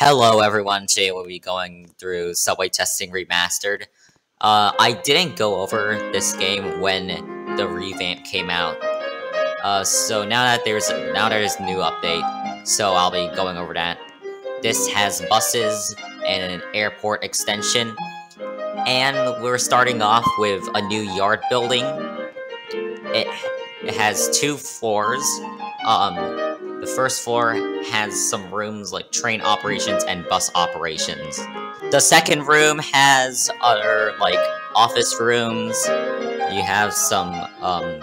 Hello everyone, today we'll be going through Subway Testing Remastered. Uh, I didn't go over this game when the revamp came out. Uh, so now that there's now there's a new update, so I'll be going over that. This has buses and an airport extension, and we're starting off with a new yard building. It, it has two floors. Um, the first floor has some rooms like train operations and bus operations. The second room has other like office rooms. You have some um,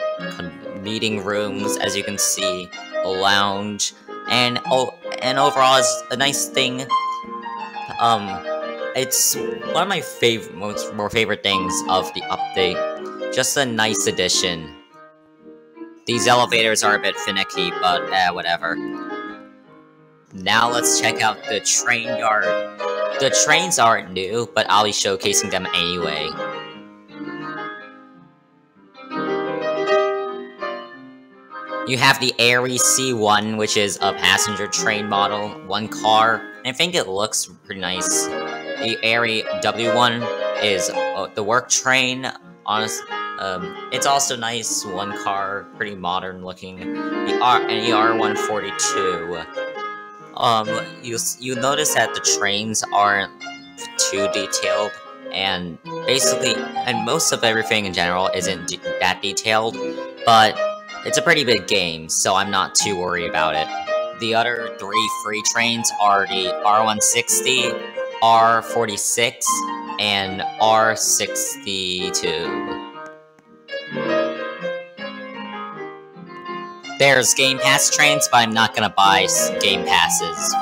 meeting rooms, as you can see, a lounge, and oh, and overall it's a nice thing. Um, it's one of my favorite, most more favorite things of the update. Just a nice addition. These elevators are a bit finicky, but eh, whatever. Now let's check out the train yard. The trains aren't new, but I'll be showcasing them anyway. You have the Airy C1, which is a passenger train model, one car, I think it looks pretty nice. The Airy W1 is uh, the work train, honestly, um, it's also nice, one car, pretty modern looking. The R and the R142. Um, you you notice that the trains aren't too detailed, and basically, and most of everything in general isn't de that detailed, but it's a pretty big game, so I'm not too worried about it. The other three free trains are the R160, R46, and R62. There's Game Pass trains, but I'm not gonna buy Game Passes.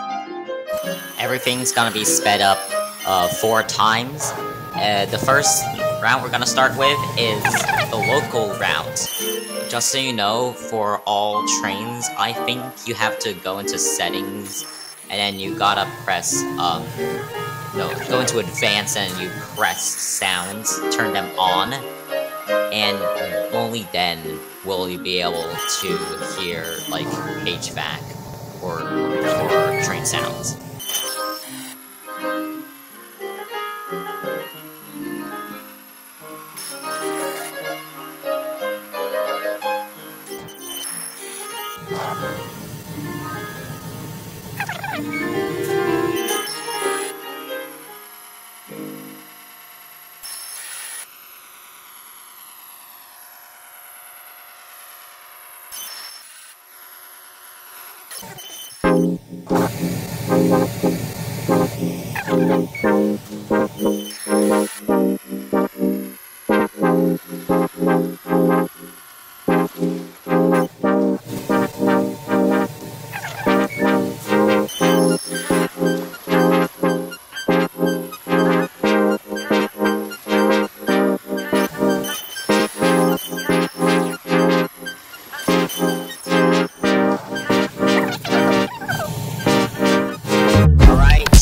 Everything's gonna be sped up uh, four times. Uh, the first route we're gonna start with is the local route. Just so you know, for all trains, I think you have to go into settings, and then you gotta press, um, no, go into advanced and you press sounds, turn them on, and only then will you be able to hear like HVAC or, or train sounds.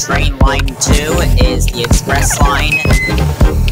train line 2 is the express line.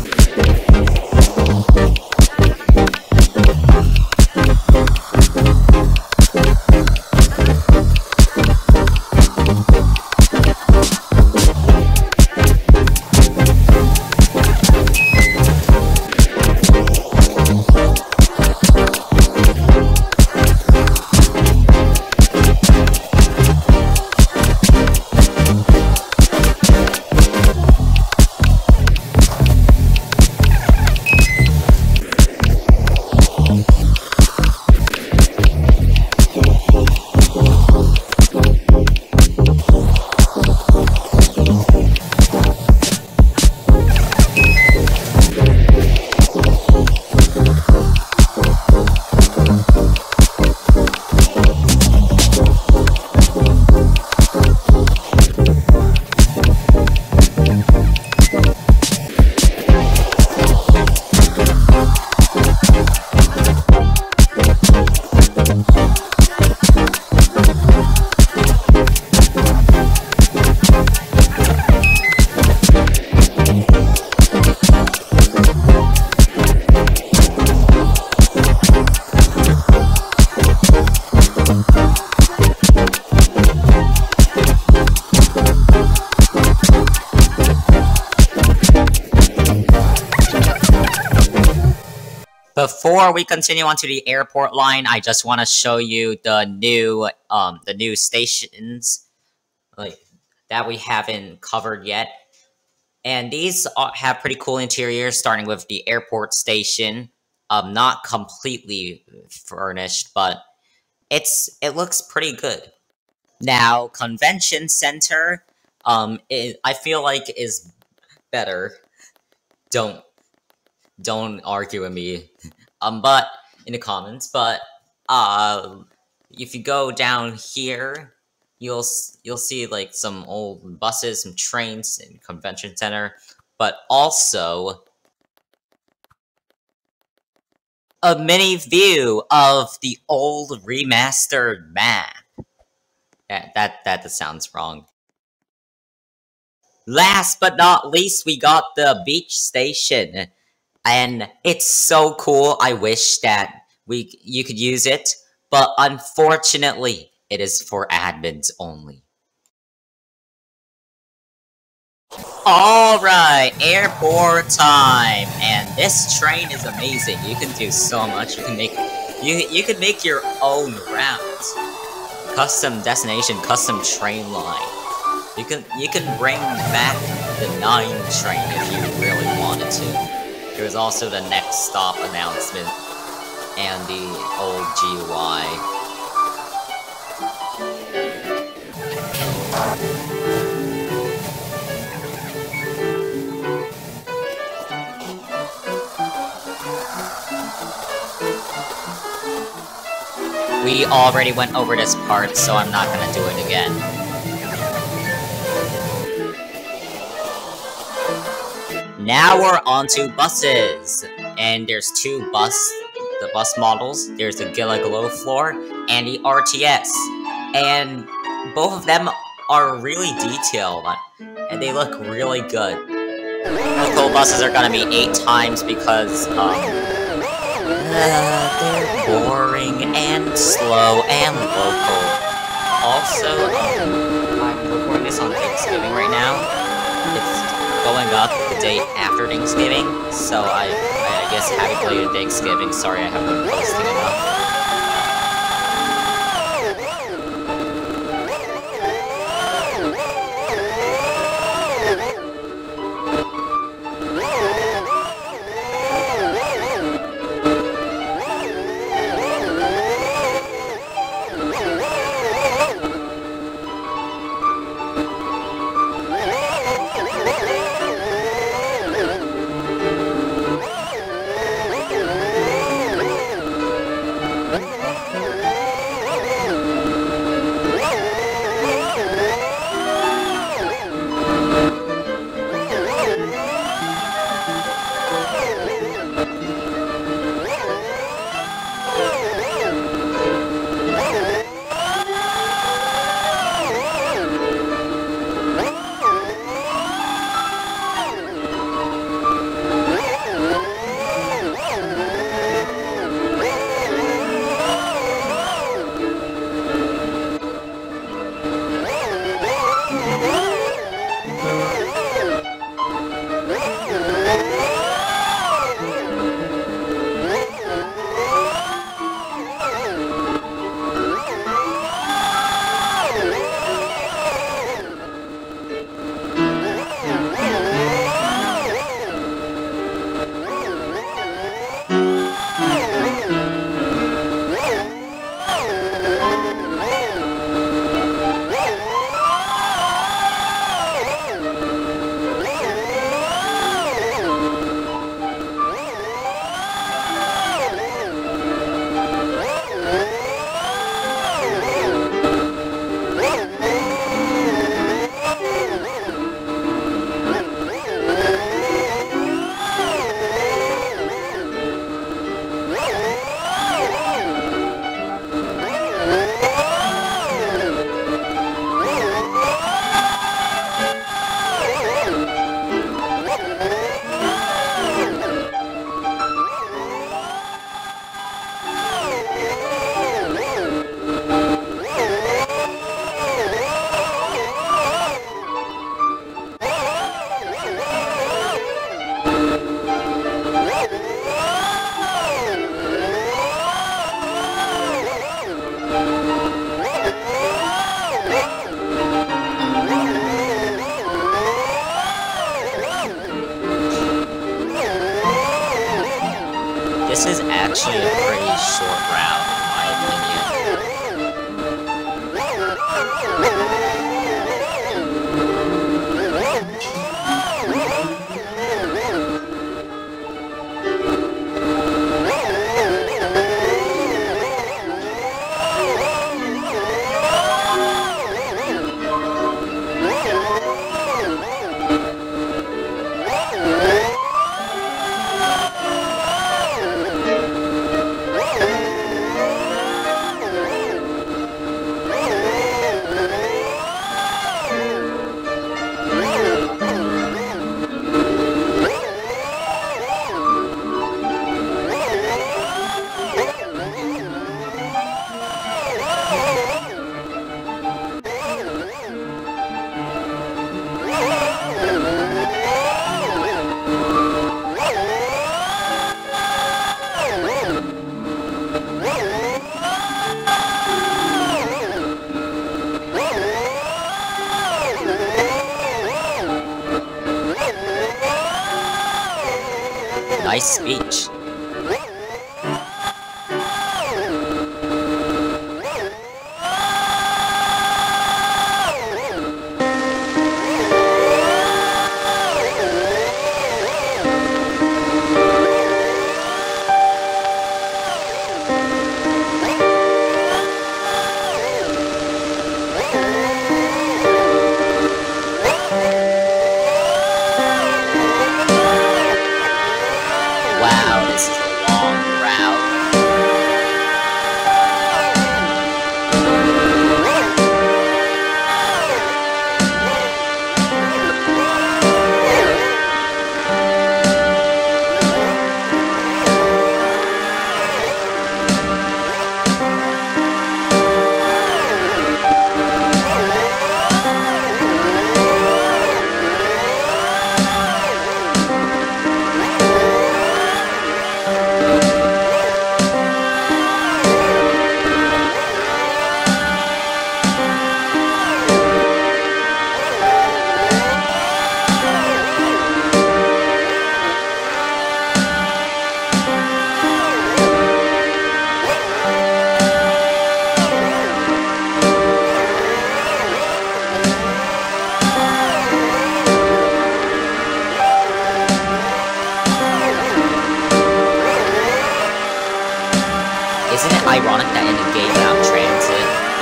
Before we continue on to the airport line, I just want to show you the new um the new stations like that we haven't covered yet. And these have pretty cool interiors, starting with the airport station. Um, not completely furnished, but it's it looks pretty good. Now, convention center, um, it, I feel like is better. Don't don't argue with me, um, but in the comments. But uh, if you go down here, you'll you'll see like some old buses, some trains and convention center, but also a mini view of the old remastered map. That that that sounds wrong. Last but not least, we got the beach station. And it's so cool. I wish that we you could use it, but unfortunately, it is for admins only. Alright, airport time! And this train is amazing. You can do so much. You can make you you can make your own routes. Custom destination, custom train line. You can you can bring back the 9 train if you really wanted to. There's also the next stop announcement and the old GUI. We already went over this part, so I'm not gonna do it again. Now we're on to buses! And there's two bus, the bus models. There's the Gillig Low Floor and the RTS. And both of them are really detailed, and they look really good. Local buses are gonna be eight times because, um, uh, they're boring and slow and local. Also, um, I'm recording this on Thanksgiving right now. It's going up the day after Thanksgiving, so I, I guess happy belated Thanksgiving. Sorry I haven't been posting enough. Speech.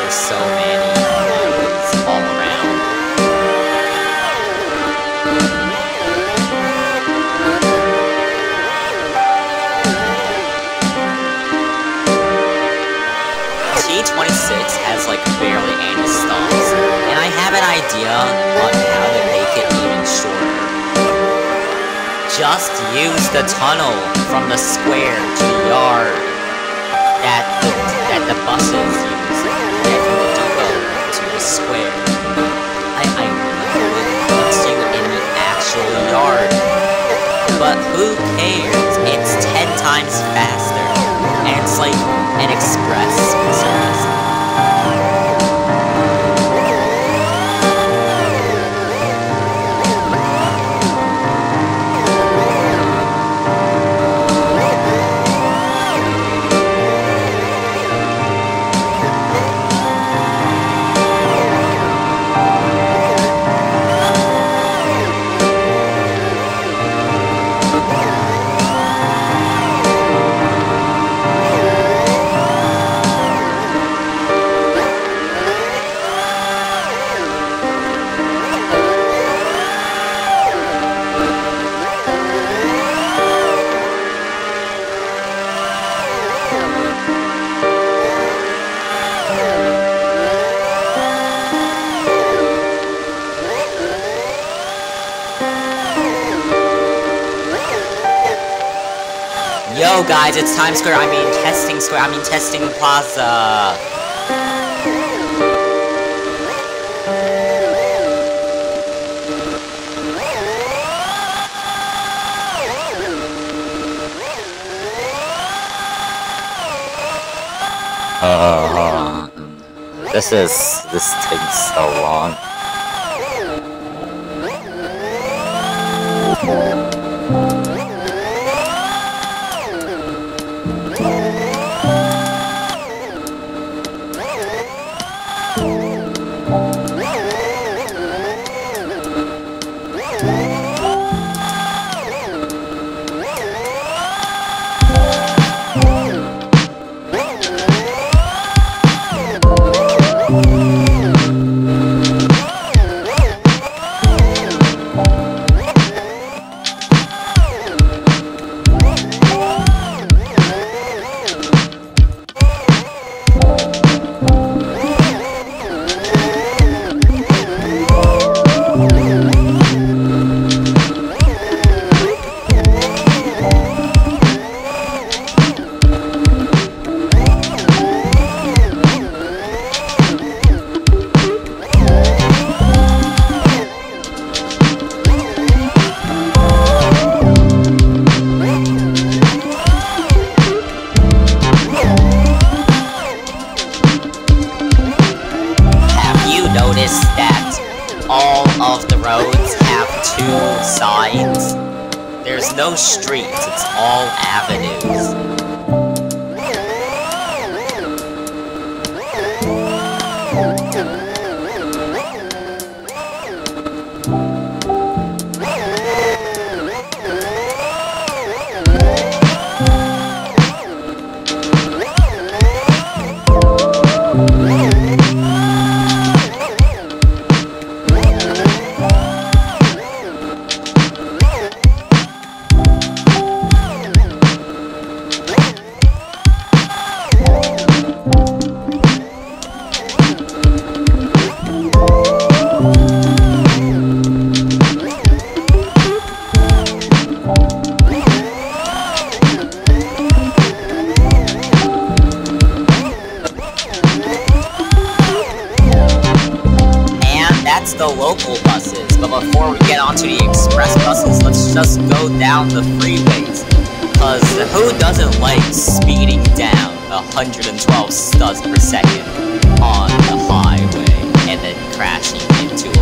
There's so many lines all around? T26 has like barely any stops, and I have an idea on how to make it even shorter. Just use the tunnel from the square to the yard the buses use depot to the square. I, I puts you in the actual yard, but who cares? It's ten times faster, and it's like an express service. Guys, it's Times Square, I mean Testing Square, I mean Testing Plaza. Uh, this is this takes so long. Oh, just go down the freeways. Cause who doesn't like speeding down 112 studs per second on the highway and then crashing into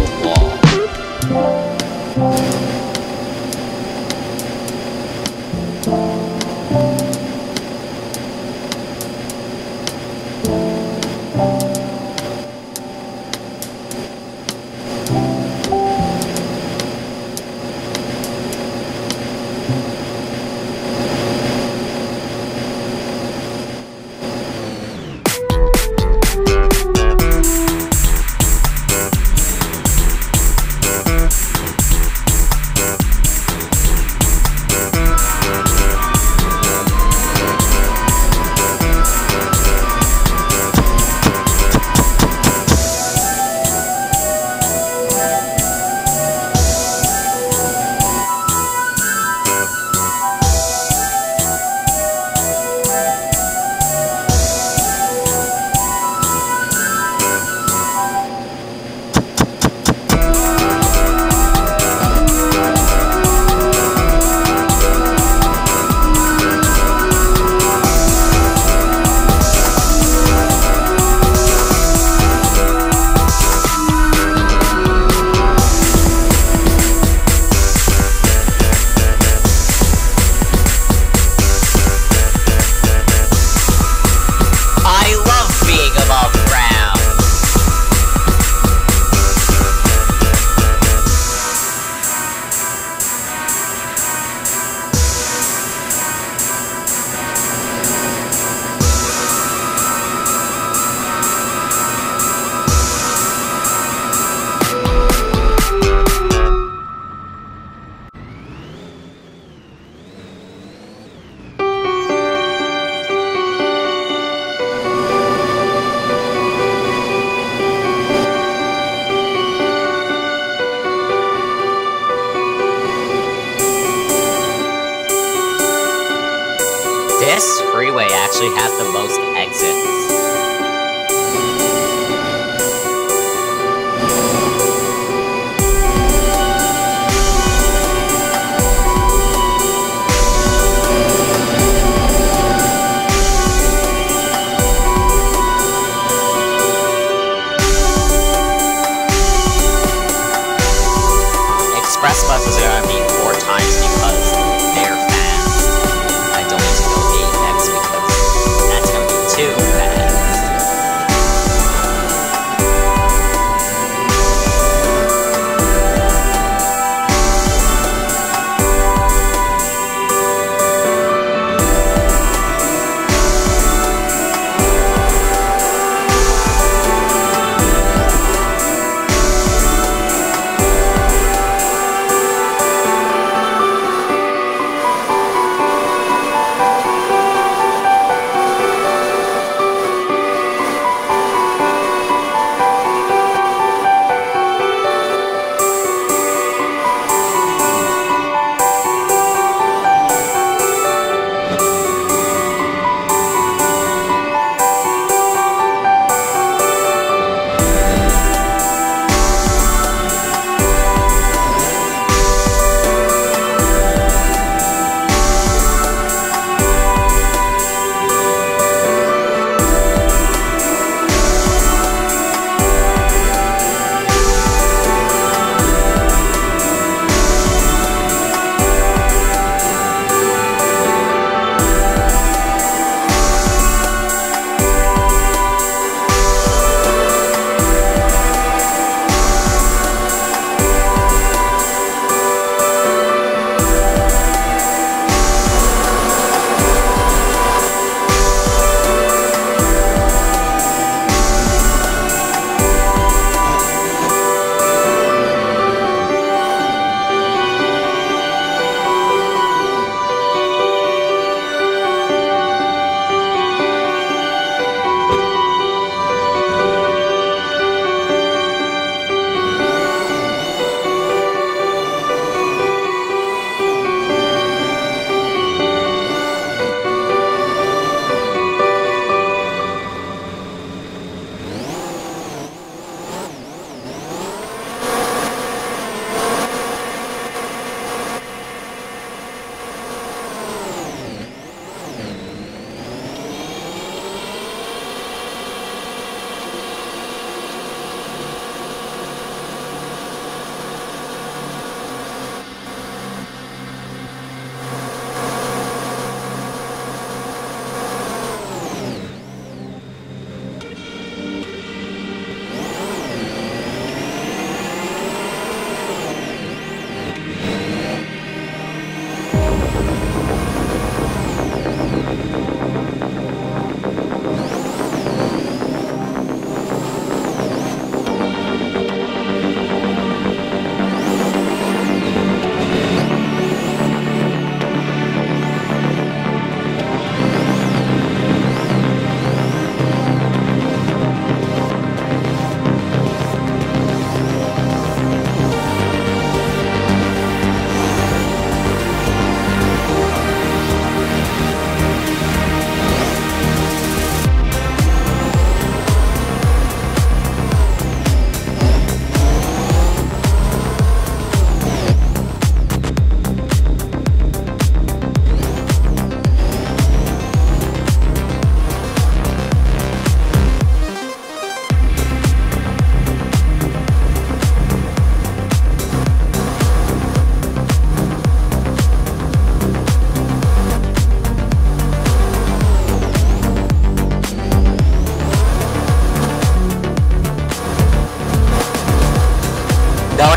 Express buses uh, are gonna be four times because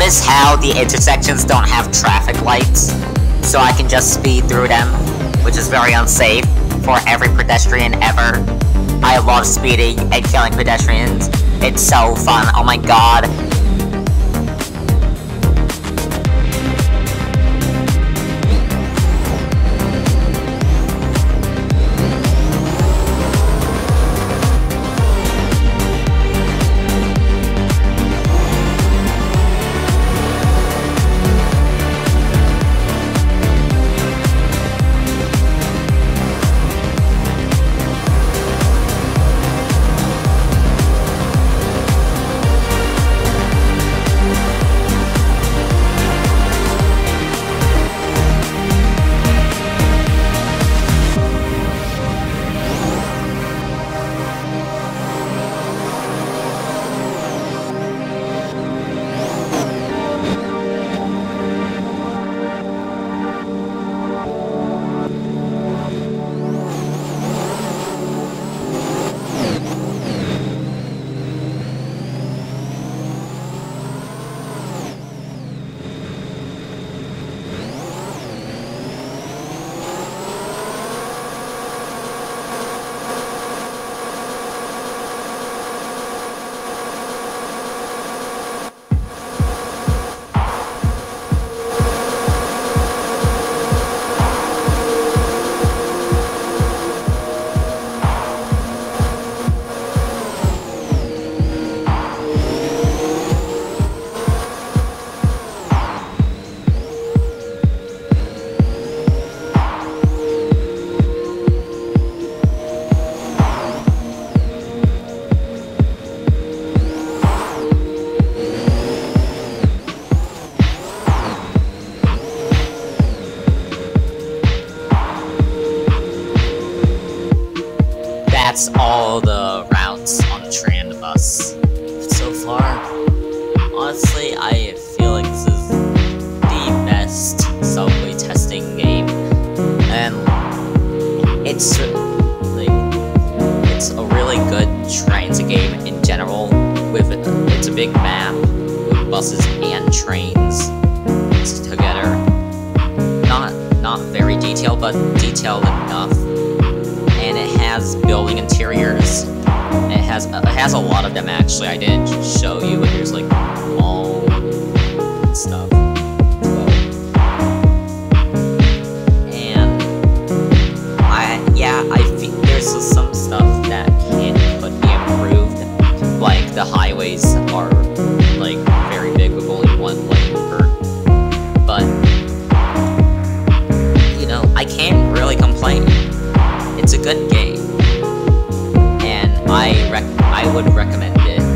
Notice how the intersections don't have traffic lights, so I can just speed through them, which is very unsafe for every pedestrian ever. I love speeding and killing pedestrians. It's so fun, oh my god. That's all the routes on the Tran bus so far. Honestly, I feel like this is the best subway testing game, and it's like it's a really good transit game in general. With it's a big map with buses and trains together. Not not very detailed, but detailed enough building interiors. It has it has a lot of them actually. I didn't show you, but there's like mall stuff. And I yeah I think there's some stuff that can but be improved. Like the highways are like very big with only one lane per. But you know I can't really complain. It's a good game. I rec- I would recommend it.